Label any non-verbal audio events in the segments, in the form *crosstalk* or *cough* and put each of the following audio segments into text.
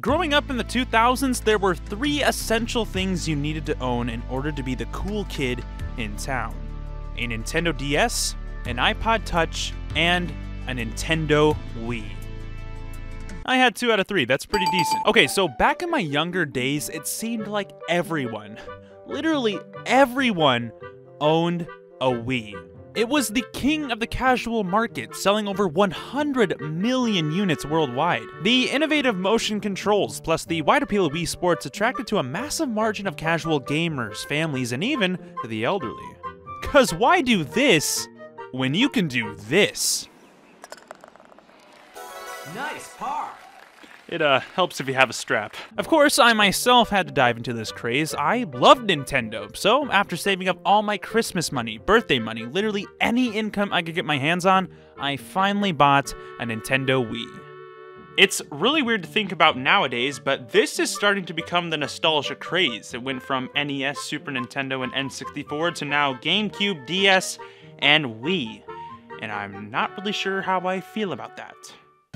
Growing up in the 2000s, there were three essential things you needed to own in order to be the cool kid in town a Nintendo DS, an iPod Touch, and a Nintendo Wii. I had two out of three, that's pretty decent. Okay, so back in my younger days, it seemed like everyone, literally everyone, owned a Wii. It was the king of the casual market, selling over 100 million units worldwide. The innovative motion controls, plus the wide appeal of Wii Sports, attracted to a massive margin of casual gamers, families, and even the elderly. Cause why do this when you can do this? Nice par. It uh, helps if you have a strap. Of course, I myself had to dive into this craze. I loved Nintendo, so after saving up all my Christmas money, birthday money, literally any income I could get my hands on, I finally bought a Nintendo Wii. It's really weird to think about nowadays, but this is starting to become the nostalgia craze. It went from NES, Super Nintendo, and N64 to now GameCube, DS, and Wii. And I'm not really sure how I feel about that.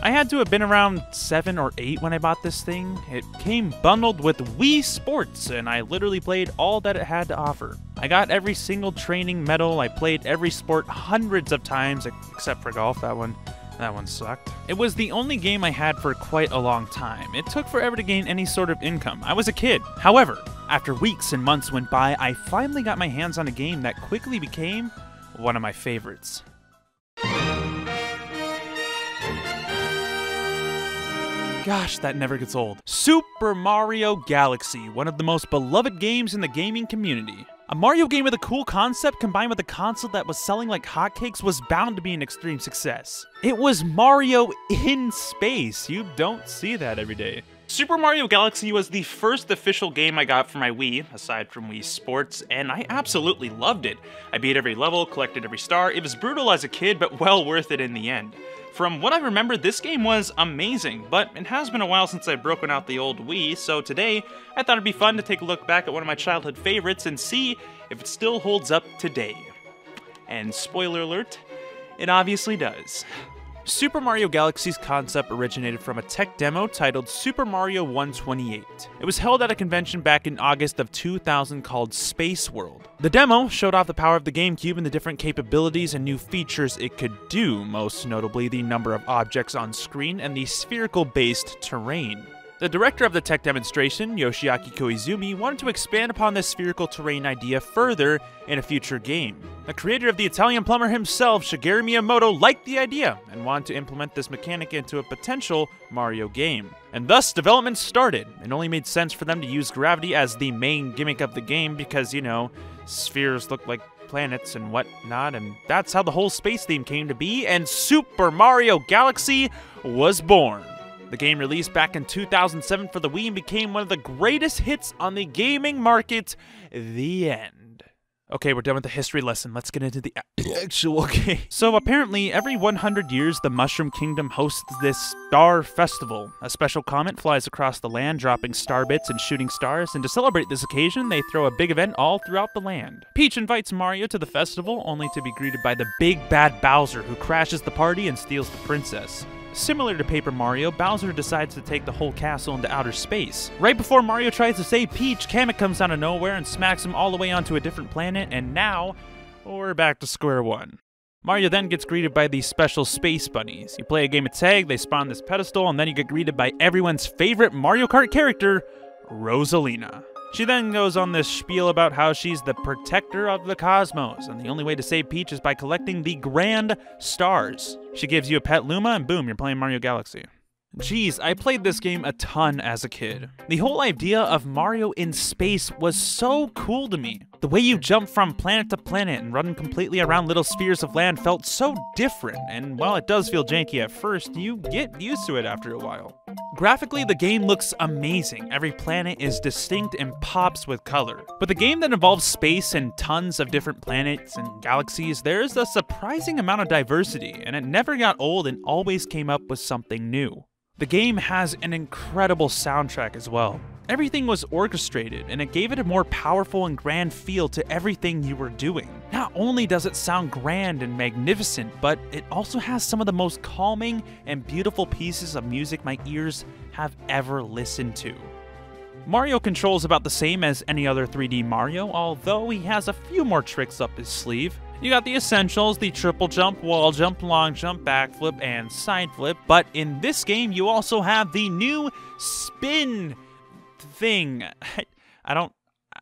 I had to have been around 7 or 8 when I bought this thing. It came bundled with Wii Sports, and I literally played all that it had to offer. I got every single training medal, I played every sport hundreds of times, except for golf, that one. That one sucked. It was the only game I had for quite a long time. It took forever to gain any sort of income. I was a kid. However, after weeks and months went by, I finally got my hands on a game that quickly became one of my favorites. Gosh, that never gets old. Super Mario Galaxy, one of the most beloved games in the gaming community. A Mario game with a cool concept combined with a console that was selling like hotcakes was bound to be an extreme success. It was Mario in space. You don't see that every day. Super Mario Galaxy was the first official game I got for my Wii, aside from Wii Sports, and I absolutely loved it. I beat every level, collected every star. It was brutal as a kid, but well worth it in the end. From what I remember, this game was amazing, but it has been a while since I've broken out the old Wii, so today I thought it'd be fun to take a look back at one of my childhood favorites and see if it still holds up today. And spoiler alert, it obviously does. Super Mario Galaxy's concept originated from a tech demo titled Super Mario 128. It was held at a convention back in August of 2000 called Space World. The demo showed off the power of the GameCube and the different capabilities and new features it could do, most notably the number of objects on screen and the spherical based terrain. The director of the tech demonstration, Yoshiaki Koizumi, wanted to expand upon this spherical terrain idea further in a future game. The creator of the Italian plumber himself, Shigeru Miyamoto, liked the idea and wanted to implement this mechanic into a potential Mario game. And thus, development started. It only made sense for them to use gravity as the main gimmick of the game because, you know, spheres look like planets and whatnot, and that's how the whole space theme came to be, and Super Mario Galaxy was born. The game released back in 2007 for the Wii and became one of the greatest hits on the gaming market. The end. Okay, we're done with the history lesson. Let's get into the actual game. So apparently, every 100 years, the Mushroom Kingdom hosts this Star Festival. A special comet flies across the land, dropping star bits and shooting stars, and to celebrate this occasion, they throw a big event all throughout the land. Peach invites Mario to the festival, only to be greeted by the big bad Bowser, who crashes the party and steals the princess. Similar to Paper Mario, Bowser decides to take the whole castle into outer space. Right before Mario tries to save Peach, Kamek comes out of nowhere and smacks him all the way onto a different planet, and now we're back to square one. Mario then gets greeted by these special space bunnies. You play a game of tag, they spawn this pedestal, and then you get greeted by everyone's favorite Mario Kart character, Rosalina. She then goes on this spiel about how she's the protector of the cosmos, and the only way to save Peach is by collecting the Grand Stars. She gives you a pet Luma, and boom, you're playing Mario Galaxy. Geez, I played this game a ton as a kid. The whole idea of Mario in space was so cool to me. The way you jump from planet to planet and run completely around little spheres of land felt so different, and while it does feel janky at first, you get used to it after a while. Graphically, the game looks amazing. Every planet is distinct and pops with color. But the game that involves space and tons of different planets and galaxies, there's a surprising amount of diversity, and it never got old and always came up with something new. The game has an incredible soundtrack as well. Everything was orchestrated, and it gave it a more powerful and grand feel to everything you were doing. Not only does it sound grand and magnificent, but it also has some of the most calming and beautiful pieces of music my ears have ever listened to. Mario controls about the same as any other 3D Mario, although he has a few more tricks up his sleeve. You got the essentials, the triple jump, wall jump, long jump, backflip, and side flip, but in this game you also have the new spin thing. *laughs* I don't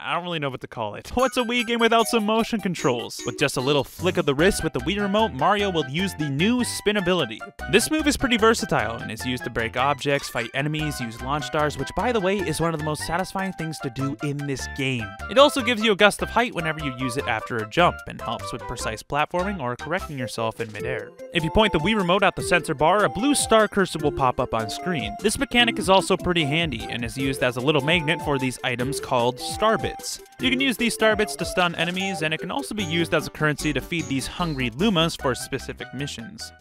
I don't really know what to call it. *laughs* What's a Wii game without some motion controls? With just a little flick of the wrist with the Wii remote, Mario will use the new spin ability. This move is pretty versatile and is used to break objects, fight enemies, use launch stars, which by the way is one of the most satisfying things to do in this game. It also gives you a gust of height whenever you use it after a jump and helps with precise platforming or correcting yourself in midair. If you point the Wii remote at the sensor bar, a blue star cursor will pop up on screen. This mechanic is also pretty handy and is used as a little magnet for these items called star bits bits. You can use these star bits to stun enemies, and it can also be used as a currency to feed these hungry Lumas for specific missions.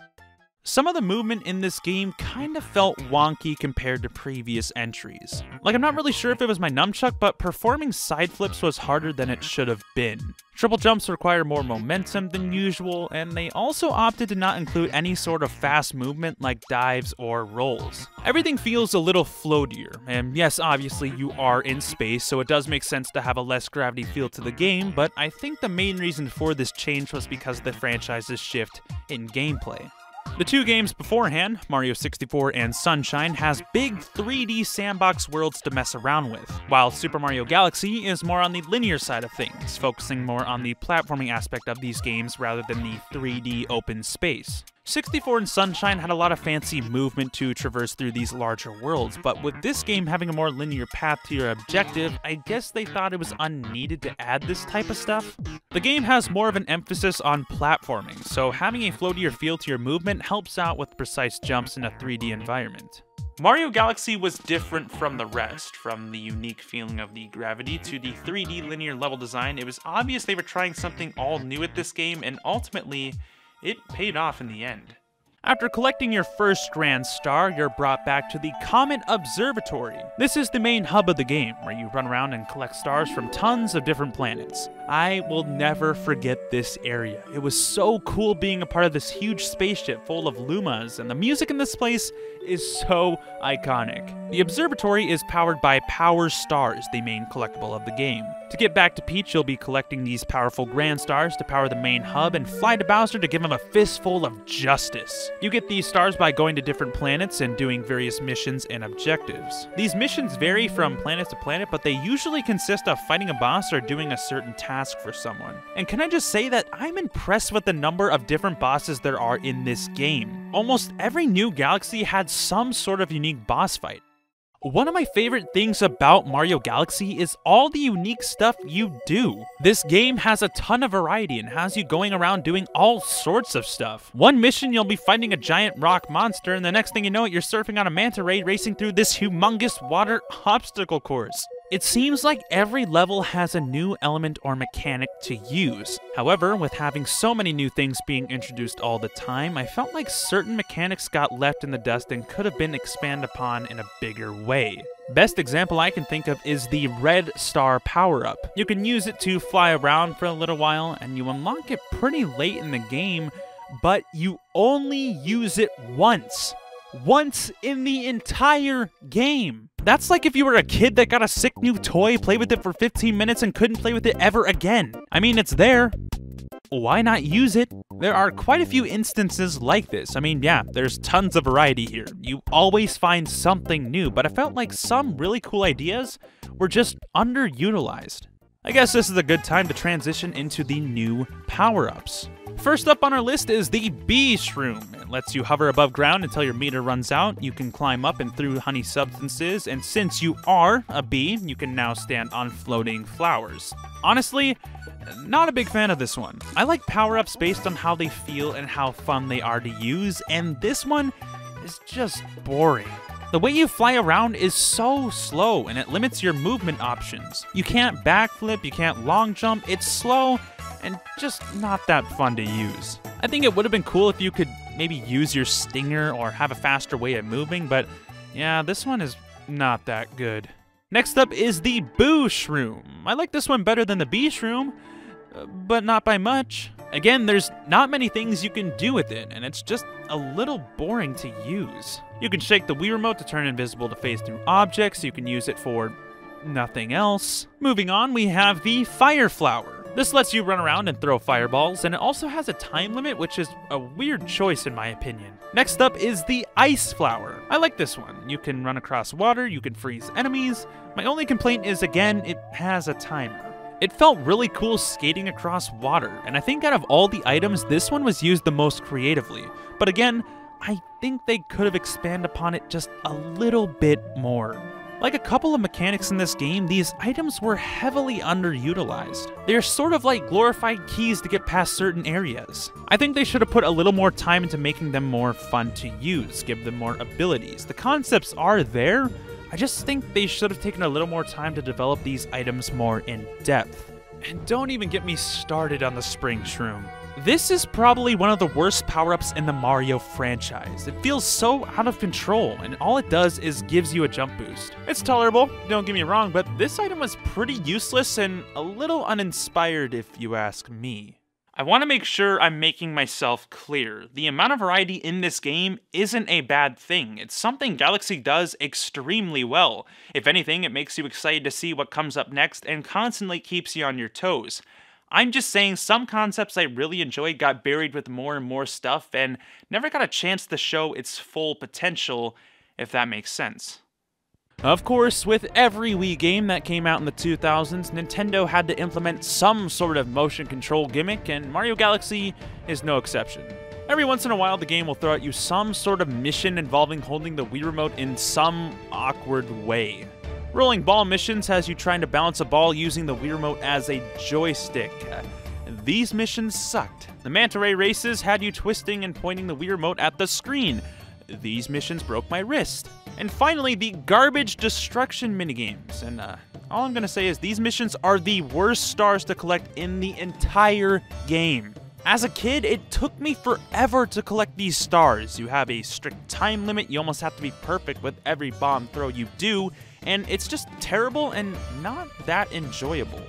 Some of the movement in this game kind of felt wonky compared to previous entries. Like, I'm not really sure if it was my nunchuck, but performing side flips was harder than it should have been. Triple jumps require more momentum than usual, and they also opted to not include any sort of fast movement like dives or rolls. Everything feels a little floatier, and yes, obviously you are in space, so it does make sense to have a less gravity feel to the game, but I think the main reason for this change was because of the franchise's shift in gameplay. The two games beforehand, Mario 64 and Sunshine, has big 3D sandbox worlds to mess around with, while Super Mario Galaxy is more on the linear side of things, focusing more on the platforming aspect of these games rather than the 3D open space. 64 and Sunshine had a lot of fancy movement to traverse through these larger worlds, but with this game having a more linear path to your objective, I guess they thought it was unneeded to add this type of stuff. The game has more of an emphasis on platforming, so having a floatier feel to your movement helps out with precise jumps in a 3D environment. Mario Galaxy was different from the rest, from the unique feeling of the gravity to the 3D linear level design. It was obvious they were trying something all new at this game, and ultimately, it paid off in the end. After collecting your first Grand Star, you're brought back to the Comet Observatory. This is the main hub of the game, where you run around and collect stars from tons of different planets. I will never forget this area. It was so cool being a part of this huge spaceship full of Lumas, and the music in this place is so iconic. The observatory is powered by Power Stars, the main collectible of the game. To get back to Peach, you'll be collecting these powerful Grand Stars to power the main hub and fly to Bowser to give him a fistful of justice. You get these stars by going to different planets and doing various missions and objectives. These missions vary from planet to planet, but they usually consist of fighting a boss or doing a certain task for someone. And can I just say that I'm impressed with the number of different bosses there are in this game. Almost every new galaxy had some sort of unique boss fight. One of my favorite things about Mario Galaxy is all the unique stuff you do. This game has a ton of variety and has you going around doing all sorts of stuff. One mission you'll be fighting a giant rock monster and the next thing you know it you're surfing on a manta ray racing through this humongous water obstacle course. It seems like every level has a new element or mechanic to use. However, with having so many new things being introduced all the time, I felt like certain mechanics got left in the dust and could have been expanded upon in a bigger way. Best example I can think of is the Red Star power up. You can use it to fly around for a little while, and you unlock it pretty late in the game, but you only use it once. Once in the entire game. That's like if you were a kid that got a sick new toy, played with it for 15 minutes, and couldn't play with it ever again. I mean, it's there. Why not use it? There are quite a few instances like this. I mean, yeah, there's tons of variety here. You always find something new, but I felt like some really cool ideas were just underutilized. I guess this is a good time to transition into the new power-ups. First up on our list is the Bee Shroom. It lets you hover above ground until your meter runs out. You can climb up and through honey substances, and since you are a bee, you can now stand on floating flowers. Honestly, not a big fan of this one. I like power-ups based on how they feel and how fun they are to use, and this one is just boring. The way you fly around is so slow and it limits your movement options. You can't backflip, you can't long jump, it's slow and just not that fun to use. I think it would have been cool if you could maybe use your stinger or have a faster way of moving, but yeah, this one is not that good. Next up is the Boo Shroom. I like this one better than the Bee Shroom, uh, but not by much. Again, there's not many things you can do with it, and it's just a little boring to use. You can shake the Wii Remote to turn invisible to phase through objects, you can use it for nothing else. Moving on, we have the Fire Flower. This lets you run around and throw fireballs, and it also has a time limit, which is a weird choice in my opinion. Next up is the Ice Flower. I like this one. You can run across water, you can freeze enemies. My only complaint is, again, it has a timer. It felt really cool skating across water, and I think out of all the items, this one was used the most creatively. But again, I think they could have expanded upon it just a little bit more. Like a couple of mechanics in this game, these items were heavily underutilized. They're sort of like glorified keys to get past certain areas. I think they should have put a little more time into making them more fun to use, give them more abilities. The concepts are there, I just think they should have taken a little more time to develop these items more in depth. And don't even get me started on the Spring Shroom. This is probably one of the worst power-ups in the Mario franchise. It feels so out of control, and all it does is gives you a jump boost. It's tolerable, don't get me wrong, but this item was pretty useless and a little uninspired if you ask me. I want to make sure I'm making myself clear. The amount of variety in this game isn't a bad thing. It's something Galaxy does extremely well. If anything, it makes you excited to see what comes up next and constantly keeps you on your toes. I'm just saying some concepts I really enjoyed got buried with more and more stuff and never got a chance to show its full potential, if that makes sense. Of course, with every Wii game that came out in the 2000s, Nintendo had to implement some sort of motion control gimmick, and Mario Galaxy is no exception. Every once in a while, the game will throw at you some sort of mission involving holding the Wii Remote in some awkward way. Rolling ball missions has you trying to balance a ball using the Wii Remote as a joystick. These missions sucked. The Manta Ray races had you twisting and pointing the Wii Remote at the screen. These missions broke my wrist. And finally, the garbage destruction minigames. And uh, all I'm gonna say is these missions are the worst stars to collect in the entire game. As a kid, it took me forever to collect these stars. You have a strict time limit, you almost have to be perfect with every bomb throw you do, and it's just terrible and not that enjoyable.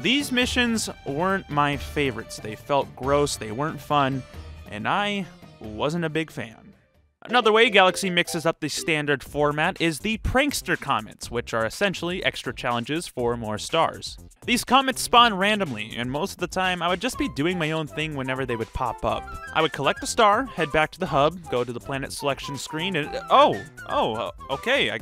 These missions weren't my favorites. They felt gross, they weren't fun, and I wasn't a big fan. Another way Galaxy mixes up the standard format is the Prankster Comets, which are essentially extra challenges for more stars. These comets spawn randomly, and most of the time I would just be doing my own thing whenever they would pop up. I would collect a star, head back to the hub, go to the planet selection screen, and oh, oh, uh, okay, I,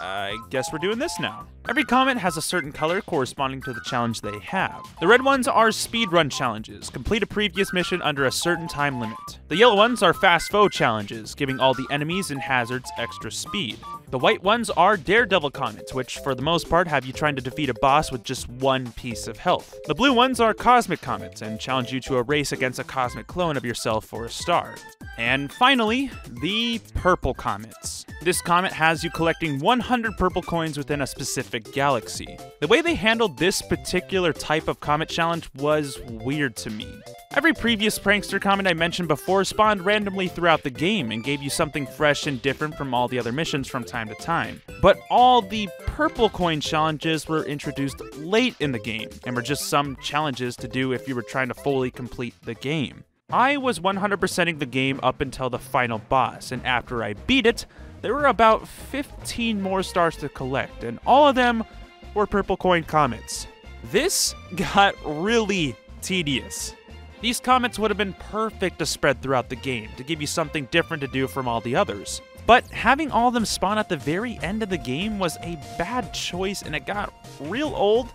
I guess we're doing this now. Every comet has a certain color corresponding to the challenge they have. The red ones are speedrun challenges, complete a previous mission under a certain time limit. The yellow ones are fast foe challenges, giving all the enemies and hazards extra speed. The white ones are Daredevil Comets, which for the most part have you trying to defeat a boss with just one piece of health. The blue ones are Cosmic Comets and challenge you to a race against a cosmic clone of yourself for a star. And finally, the Purple Comets. This comet has you collecting 100 purple coins within a specific galaxy. The way they handled this particular type of comet challenge was weird to me. Every previous prankster comet I mentioned before spawned randomly throughout the game and gave you something fresh and different from all the other missions from time to time. But all the purple coin challenges were introduced late in the game and were just some challenges to do if you were trying to fully complete the game. I was 100%ing the game up until the final boss, and after I beat it, there were about 15 more stars to collect, and all of them were purple coin comets. This got really tedious. These comets would have been perfect to spread throughout the game, to give you something different to do from all the others. But having all of them spawn at the very end of the game was a bad choice, and it got real old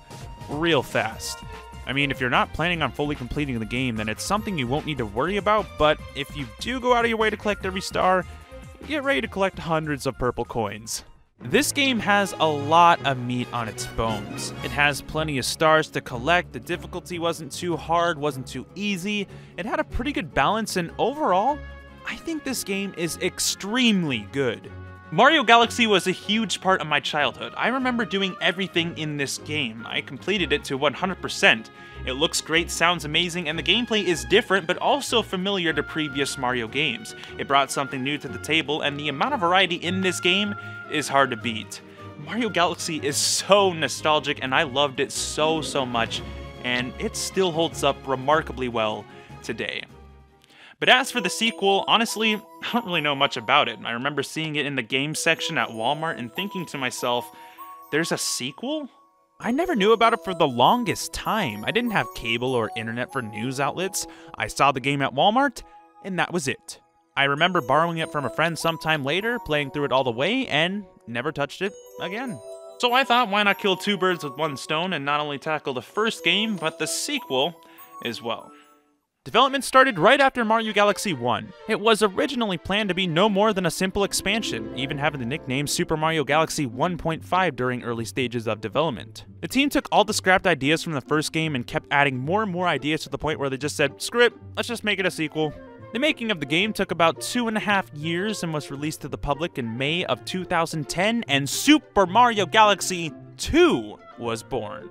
real fast. I mean, if you're not planning on fully completing the game, then it's something you won't need to worry about, but if you do go out of your way to collect every star, get ready to collect hundreds of purple coins. This game has a lot of meat on its bones. It has plenty of stars to collect, the difficulty wasn't too hard, wasn't too easy, it had a pretty good balance, and overall, I think this game is extremely good. Mario Galaxy was a huge part of my childhood. I remember doing everything in this game. I completed it to 100%. It looks great, sounds amazing, and the gameplay is different but also familiar to previous Mario games. It brought something new to the table, and the amount of variety in this game is hard to beat. Mario Galaxy is so nostalgic, and I loved it so, so much, and it still holds up remarkably well today. But as for the sequel, honestly, I don't really know much about it. I remember seeing it in the game section at Walmart and thinking to myself, there's a sequel? I never knew about it for the longest time. I didn't have cable or internet for news outlets. I saw the game at Walmart, and that was it. I remember borrowing it from a friend sometime later, playing through it all the way, and never touched it again. So I thought, why not kill two birds with one stone and not only tackle the first game, but the sequel as well. Development started right after Mario Galaxy 1. It was originally planned to be no more than a simple expansion, even having the nickname Super Mario Galaxy 1.5 during early stages of development. The team took all the scrapped ideas from the first game and kept adding more and more ideas to the point where they just said, screw it, let's just make it a sequel. The making of the game took about two and a half years and was released to the public in May of 2010, and Super Mario Galaxy 2 was born.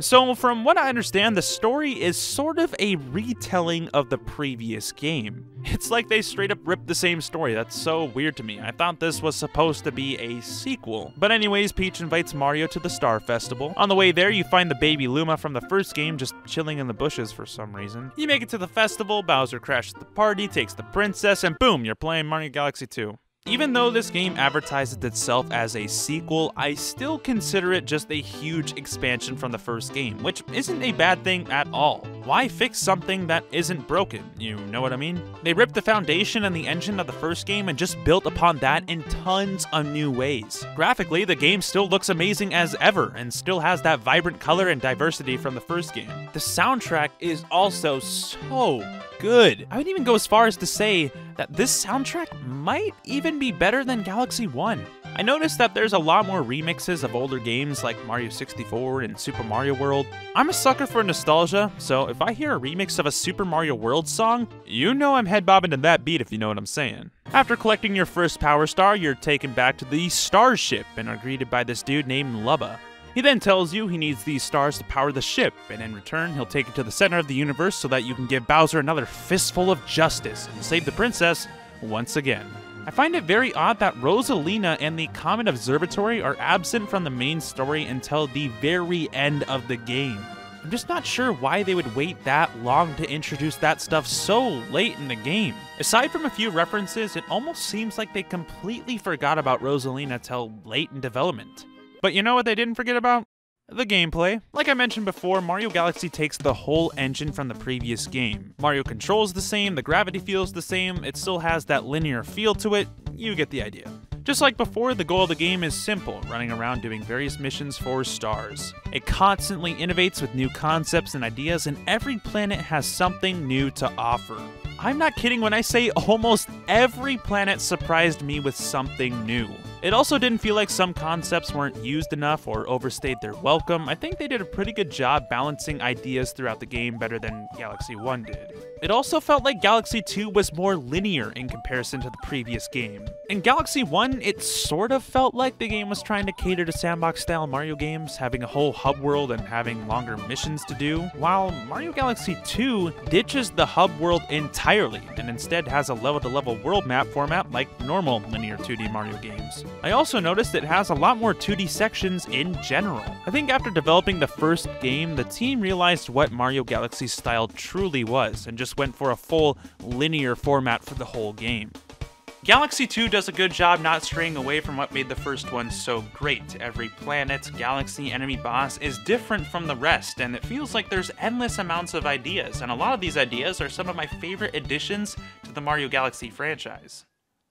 So, from what I understand, the story is sort of a retelling of the previous game. It's like they straight up ripped the same story. That's so weird to me. I thought this was supposed to be a sequel. But anyways, Peach invites Mario to the Star Festival. On the way there, you find the baby Luma from the first game just chilling in the bushes for some reason. You make it to the festival, Bowser crashes the party, takes the princess, and boom, you're playing Mario Galaxy 2. Even though this game advertises itself as a sequel, I still consider it just a huge expansion from the first game, which isn't a bad thing at all. Why fix something that isn't broken? You know what I mean? They ripped the foundation and the engine of the first game and just built upon that in tons of new ways. Graphically, the game still looks amazing as ever and still has that vibrant color and diversity from the first game. The soundtrack is also so good. I would even go as far as to say that this soundtrack might even be better than Galaxy 1. I noticed that there's a lot more remixes of older games like Mario 64 and Super Mario World. I'm a sucker for nostalgia, so if I hear a remix of a Super Mario World song, you know I'm head bobbing to that beat if you know what I'm saying. After collecting your first Power Star, you're taken back to the Starship and are greeted by this dude named Lubba. He then tells you he needs these stars to power the ship, and in return, he'll take it to the center of the universe so that you can give Bowser another fistful of justice and save the princess once again. I find it very odd that Rosalina and the Comet Observatory are absent from the main story until the very end of the game. I'm just not sure why they would wait that long to introduce that stuff so late in the game. Aside from a few references, it almost seems like they completely forgot about Rosalina till late in development. But you know what they didn't forget about? The gameplay. Like I mentioned before, Mario Galaxy takes the whole engine from the previous game. Mario controls the same, the gravity feels the same, it still has that linear feel to it, you get the idea. Just like before, the goal of the game is simple, running around doing various missions for stars. It constantly innovates with new concepts and ideas, and every planet has something new to offer. I'm not kidding when I say *laughs* almost every planet surprised me with something new. It also didn't feel like some concepts weren't used enough or overstayed their welcome. I think they did a pretty good job balancing ideas throughout the game better than Galaxy 1 did. It also felt like Galaxy 2 was more linear in comparison to the previous game. In Galaxy 1, it sort of felt like the game was trying to cater to sandbox-style Mario games, having a whole hub world and having longer missions to do, while Mario Galaxy 2 ditches the hub world entirely and instead has a level-to-level -level world map format like normal linear 2D Mario games. I also noticed it has a lot more 2D sections in general. I think after developing the first game, the team realized what Mario Galaxy's style truly was and just went for a full linear format for the whole game. Galaxy 2 does a good job not straying away from what made the first one so great. Every planet, galaxy, enemy boss is different from the rest, and it feels like there's endless amounts of ideas, and a lot of these ideas are some of my favorite additions to the Mario Galaxy franchise.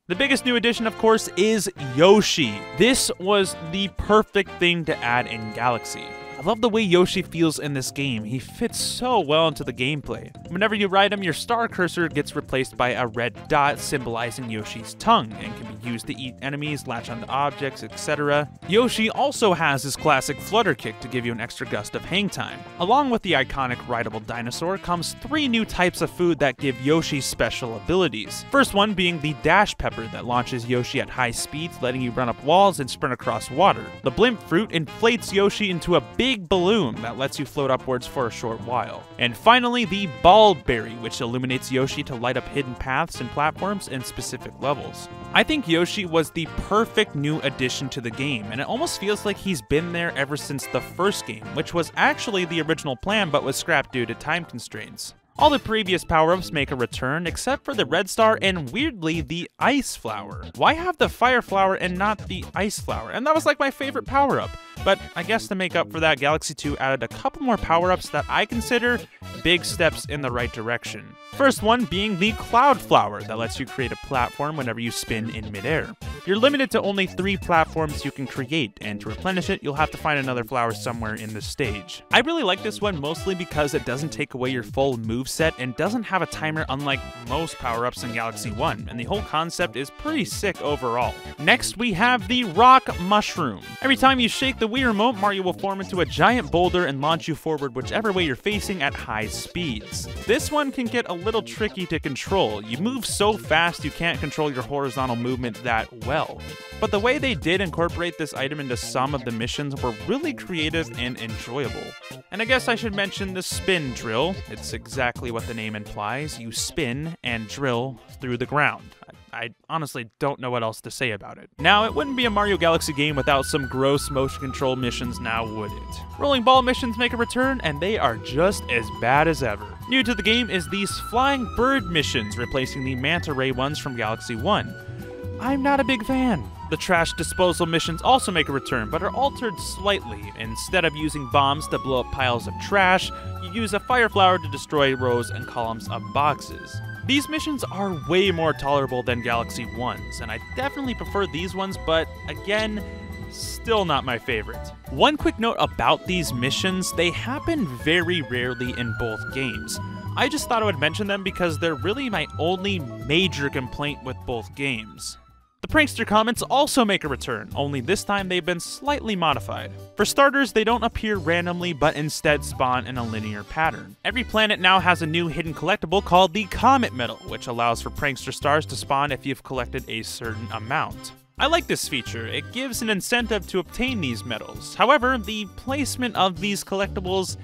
The biggest new addition, of course, is Yoshi. This was the perfect thing to add in Galaxy. I love the way Yoshi feels in this game. He fits so well into the gameplay. Whenever you ride him, your star cursor gets replaced by a red dot symbolizing Yoshi's tongue and can be used to eat enemies, latch onto objects, etc. Yoshi also has his classic flutter kick to give you an extra gust of hang time. Along with the iconic rideable dinosaur comes three new types of food that give Yoshi special abilities. First one being the dash pepper that launches Yoshi at high speeds, letting you run up walls and sprint across water. The blimp fruit inflates Yoshi into a big big balloon that lets you float upwards for a short while. And finally, the Bulb Berry, which illuminates Yoshi to light up hidden paths and platforms in specific levels. I think Yoshi was the perfect new addition to the game, and it almost feels like he's been there ever since the first game, which was actually the original plan but was scrapped due to time constraints. All the previous power-ups make a return except for the red star and weirdly the ice flower. Why have the fire flower and not the ice flower? And that was like my favorite power-up. But I guess to make up for that, Galaxy 2 added a couple more power-ups that I consider big steps in the right direction. First one being the Cloud Flower that lets you create a platform whenever you spin in midair. You're limited to only three platforms you can create, and to replenish it, you'll have to find another flower somewhere in the stage. I really like this one mostly because it doesn't take away your full move set and doesn't have a timer unlike most power-ups in Galaxy 1, and the whole concept is pretty sick overall. Next, we have the Rock Mushroom. Every time you shake the Wii Remote, Mario will form into a giant boulder and launch you forward whichever way you're facing at high speeds. This one can get a little tricky to control. You move so fast you can't control your horizontal movement that well. But the way they did incorporate this item into some of the missions were really creative and enjoyable. And I guess I should mention the spin drill. It's exactly what the name implies. You spin and drill through the ground. I honestly don't know what else to say about it. Now, it wouldn't be a Mario Galaxy game without some gross motion control missions now, would it? Rolling ball missions make a return, and they are just as bad as ever. New to the game is these flying bird missions, replacing the manta ray ones from Galaxy 1. I'm not a big fan. The trash disposal missions also make a return, but are altered slightly. Instead of using bombs to blow up piles of trash, you use a fire flower to destroy rows and columns of boxes. These missions are way more tolerable than Galaxy 1's, and I definitely prefer these ones, but again, still not my favorite. One quick note about these missions, they happen very rarely in both games. I just thought I would mention them because they're really my only major complaint with both games. The prankster comets also make a return, only this time they've been slightly modified. For starters, they don't appear randomly, but instead spawn in a linear pattern. Every planet now has a new hidden collectible called the Comet Medal, which allows for prankster stars to spawn if you've collected a certain amount. I like this feature, it gives an incentive to obtain these medals. However, the placement of these collectibles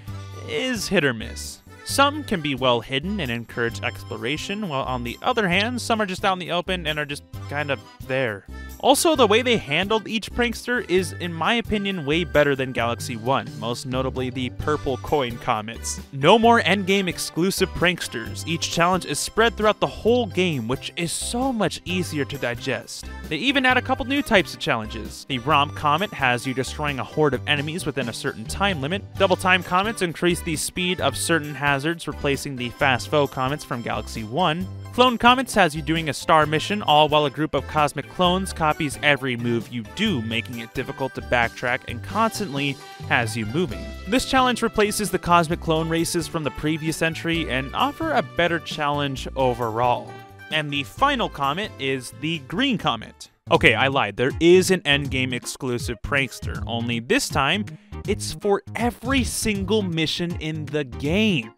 is hit or miss. Some can be well hidden and encourage exploration, while on the other hand, some are just out in the open and are just kind of there. Also, the way they handled each prankster is, in my opinion, way better than Galaxy 1, most notably the purple coin comets. No more endgame exclusive pranksters. Each challenge is spread throughout the whole game, which is so much easier to digest. They even add a couple new types of challenges. The Romp Comet has you destroying a horde of enemies within a certain time limit. Double Time Comets increase the speed of certain hazards, replacing the Fast Foe Comets from Galaxy 1. Clone Comets has you doing a star mission, all while a group of cosmic clones copies every move you do, making it difficult to backtrack and constantly has you moving. This challenge replaces the cosmic clone races from the previous entry and offer a better challenge overall. And the final comet is the Green Comet. Okay, I lied. There is an endgame exclusive prankster, only this time, it's for every single mission in the game.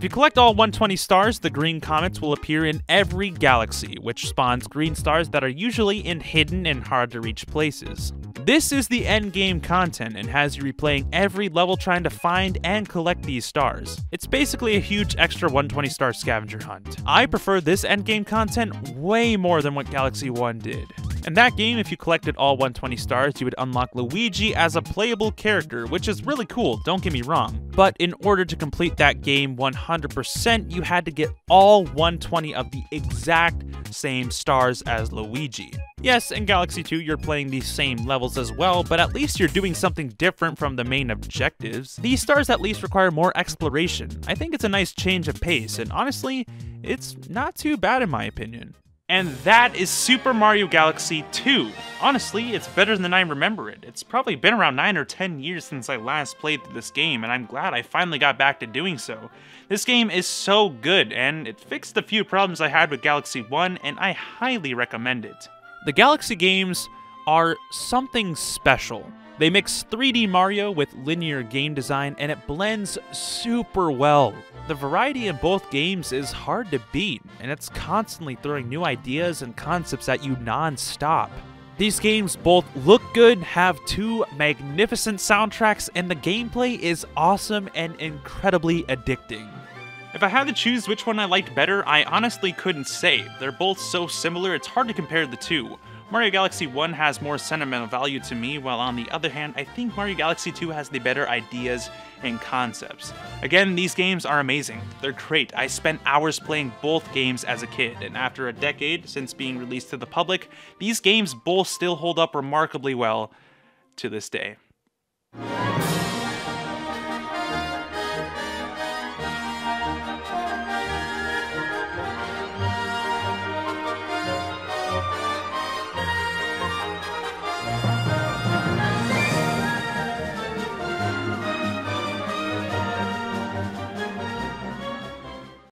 If you collect all 120 stars, the green comets will appear in every galaxy, which spawns green stars that are usually in hidden and hard to reach places. This is the endgame content and has you replaying every level trying to find and collect these stars. It's basically a huge extra 120 star scavenger hunt. I prefer this endgame content way more than what Galaxy 1 did. In that game, if you collected all 120 stars, you would unlock Luigi as a playable character, which is really cool, don't get me wrong. But in order to complete that game 100%, you had to get all 120 of the exact same stars as Luigi. Yes, in Galaxy 2 you're playing these same levels as well, but at least you're doing something different from the main objectives. These stars at least require more exploration. I think it's a nice change of pace, and honestly, it's not too bad in my opinion. And that is Super Mario Galaxy 2. Honestly, it's better than I remember it. It's probably been around 9 or 10 years since I last played this game, and I'm glad I finally got back to doing so. This game is so good, and it fixed the few problems I had with Galaxy 1, and I highly recommend it. The Galaxy games are something special. They mix 3D Mario with linear game design, and it blends super well. The variety in both games is hard to beat, and it's constantly throwing new ideas and concepts at you non-stop. These games both look good, have two magnificent soundtracks, and the gameplay is awesome and incredibly addicting. If I had to choose which one I liked better, I honestly couldn't say. They're both so similar, it's hard to compare the two. Mario Galaxy 1 has more sentimental value to me, while on the other hand, I think Mario Galaxy 2 has the better ideas and concepts. Again, these games are amazing. They're great. I spent hours playing both games as a kid, and after a decade since being released to the public, these games both still hold up remarkably well to this day.